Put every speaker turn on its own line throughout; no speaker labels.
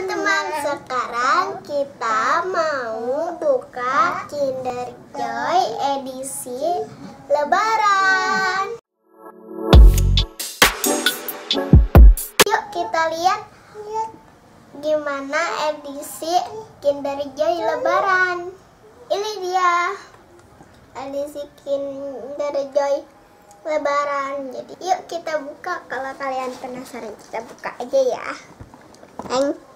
teman-teman, sekarang kita mau buka Kinder Joy edisi Lebaran. Yuk kita lihat gimana edisi Kinder Joy Lebaran. Ini dia edisi Kinder Joy Lebaran. Jadi yuk kita buka. Kalau kalian penasaran kita buka aja ya. Eng.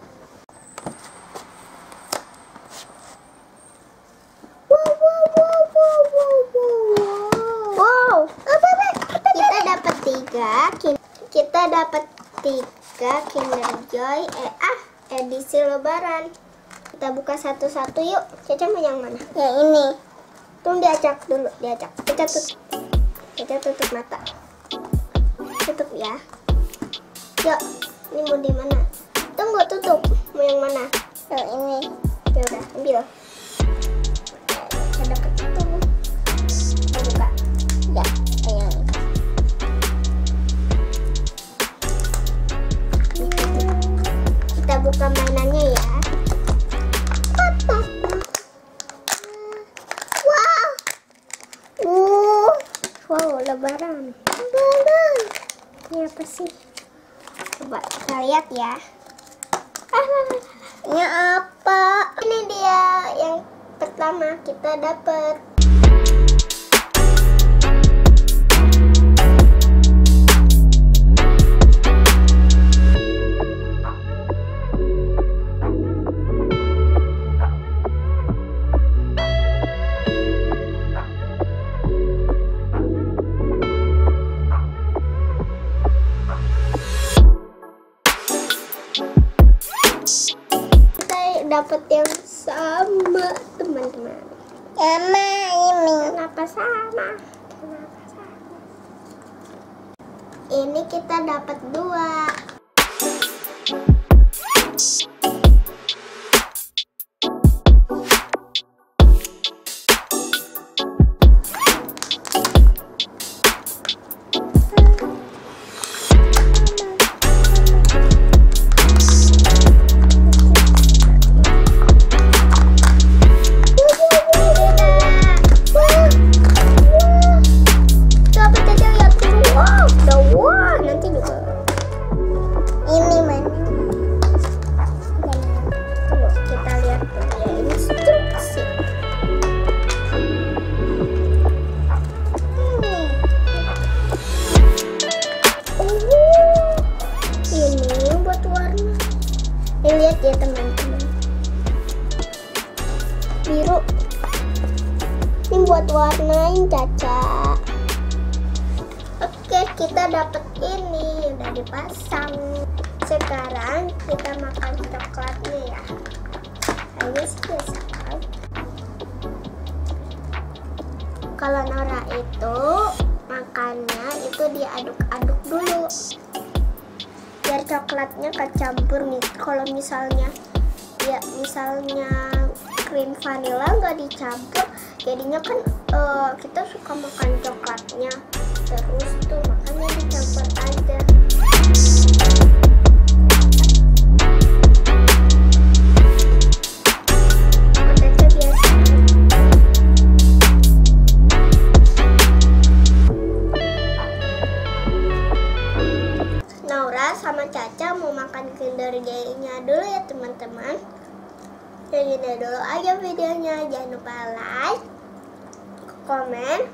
Dapat tiga Kinder Joy. Eh ah, edisi Lebaran. Kita buka satu-satu yuk. Caca mau yang mana? Yang ini. Tunggu diacak dulu, diacak. Kita tutup. Kita tutup mata. Tutup ya. Yuk, ini mau di mana? Ini apa sih? Coba kita lihat ya. Ini apa? Ini dia yang pertama kita dapat. Kita dapat yang sama, teman-teman. Sama ini. Kenapa sama? Kenapa sama? Ini kita dapat dua. Lihat ya teman-teman. Biru. Ini buat warnain Caca. Oke, kita dapat ini udah dipasang. Sekarang kita makan coklatnya ya. Ayo biasa? Kalau Nora itu makannya itu diaduk-aduk dulu biar coklatnya kecampur nih. Kalau misalnya ya misalnya krim vanilla nggak dicampur jadinya kan eh, kita suka makan coklatnya terus tuh makanya dicampur aja mau makan Kinder Joy-nya dulu ya teman-teman. Segini dulu aja videonya. Jangan lupa like Comment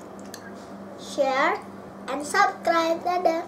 Share And subscribe. Dadah